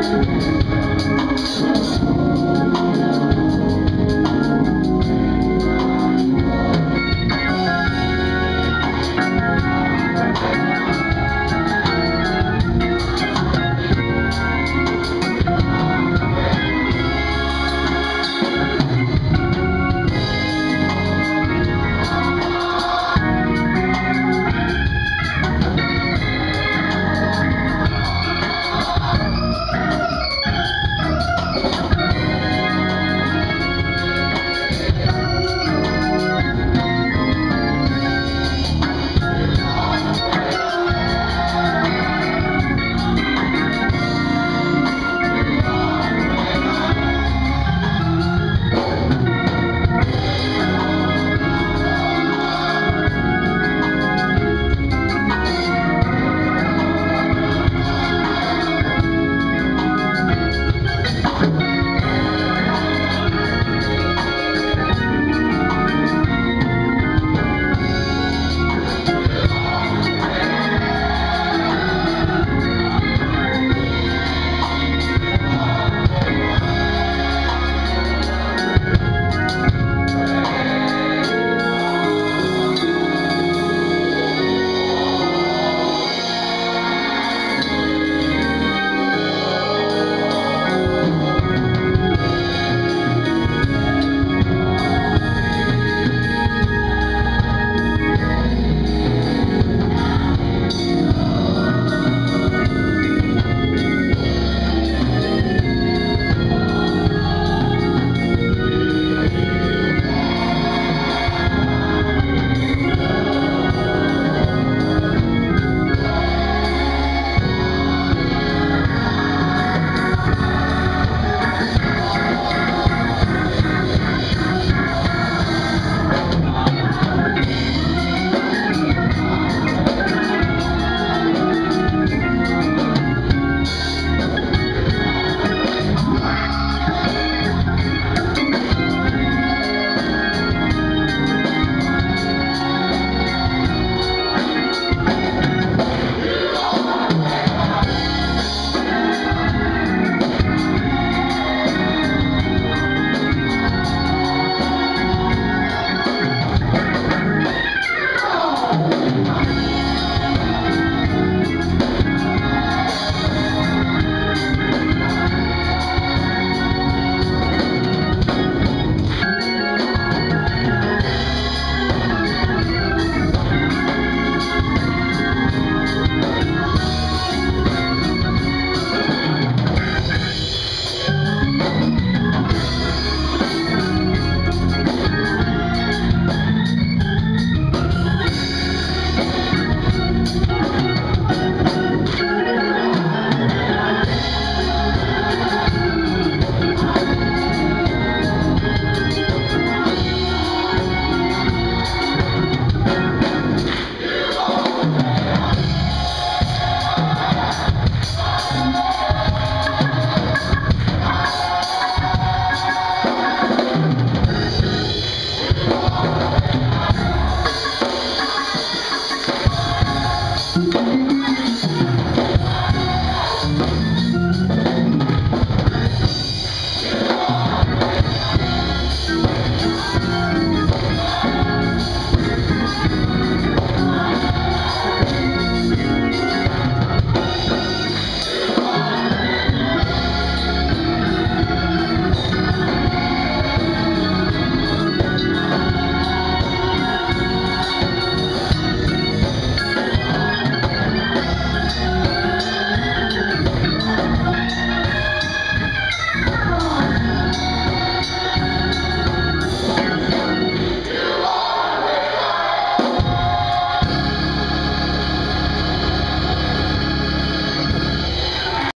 Música